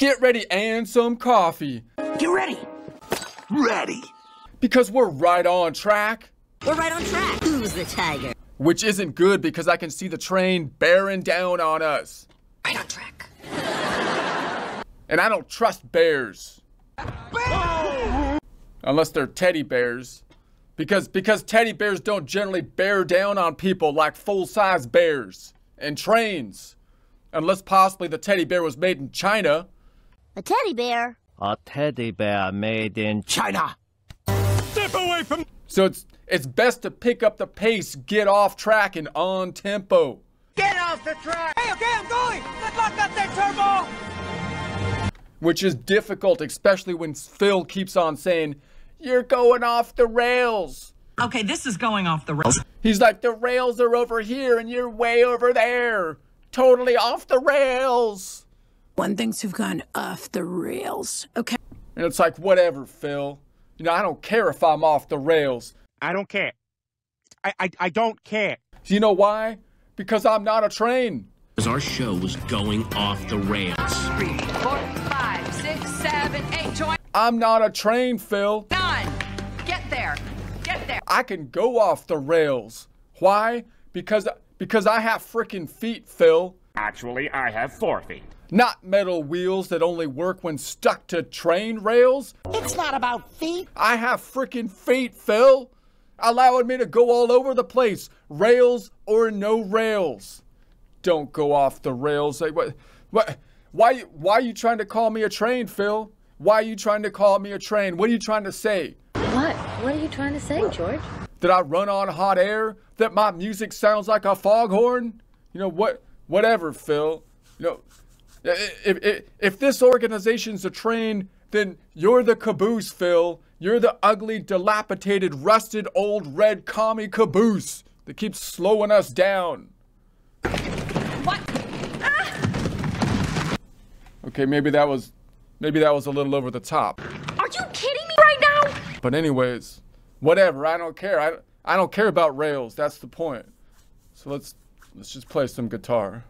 Get ready and some coffee. Get ready. Ready. Because we're right on track. We're right on track. Who's the tiger? Which isn't good because I can see the train bearing down on us. Right on track. And I don't trust bears. Unless they're teddy bears. Because because teddy bears don't generally bear down on people like full-size bears and trains. Unless possibly the teddy bear was made in China. A teddy bear. A teddy bear made in China. Step away from So it's it's best to pick up the pace, get off track and on tempo. Get off the track! Hey, okay, I'm going! Good luck out there, Turbo! Which is difficult, especially when Phil keeps on saying, You're going off the rails. Okay, this is going off the rails. He's like, The rails are over here and you're way over there. Totally off the rails. When things have gone off the rails. Okay. And it's like, whatever, Phil. You know, I don't care if I'm off the rails. I don't care. I, I, I don't care. Do you know why? Because I'm not a train. Because our show was going off the rails. Three, four, five, six, seven, eight, join. I'm not a train, Phil. Nine. Get there. Get there. I can go off the rails. Why? Because because I have freaking feet, Phil. Actually, I have four feet. Not metal wheels that only work when stuck to train rails. It's not about feet. I have freaking feet, Phil. Allowing me to go all over the place, rails or no rails. Don't go off the rails. Like, what? What? Why? Why are you trying to call me a train, Phil? Why are you trying to call me a train? What are you trying to say? What? What are you trying to say, George? That I run on hot air? That my music sounds like a foghorn? You know what? Whatever, Phil. You know, if, if, if this organization's a train, then you're the caboose, Phil. You're the ugly, dilapidated, rusted, old red commie caboose that keeps slowing us down. What? Ah! Okay, maybe that was maybe that was a little over the top. Are you kidding me right now? But anyways, whatever, I don't care. I I don't care about rails. That's the point. So let's let's just play some guitar.